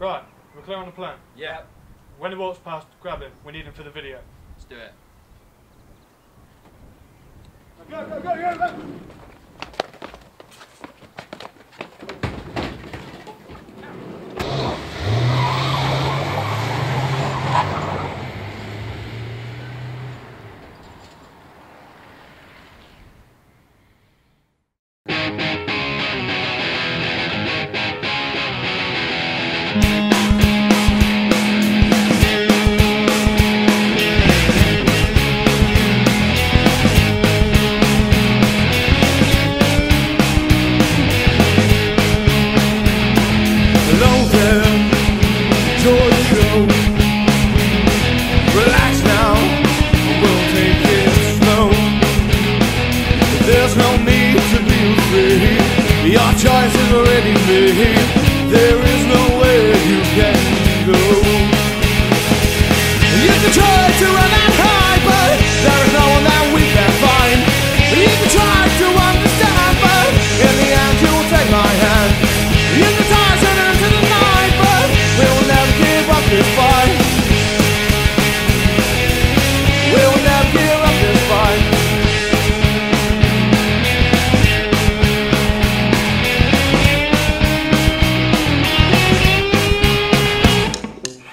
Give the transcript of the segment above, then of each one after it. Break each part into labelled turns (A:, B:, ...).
A: Right, we're clear on the plan.
B: Yeah.
A: When he walks past, grab him. We need him for the video.
B: Let's do it.
A: Go, go, go, go, go!
C: There's no need to be afraid. Your choice is already made. There is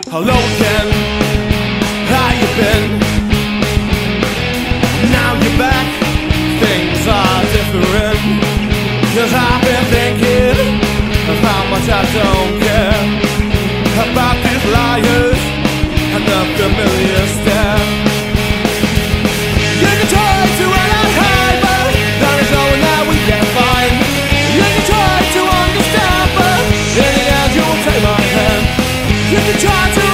C: Hello, again. How you been? Now you're back. Things are different. Try to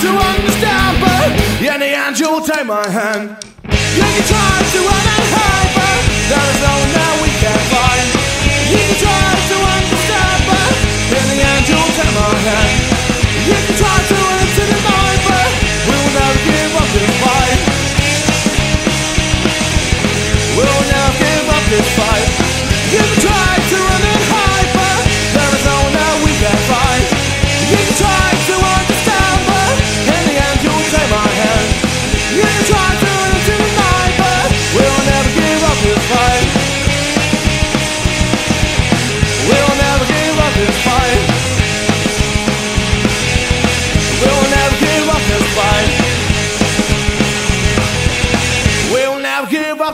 C: to understand, but in the end you will take my hand. You can try to run and hide, but there is no one that we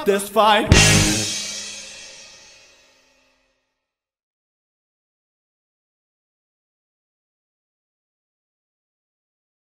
C: this fight.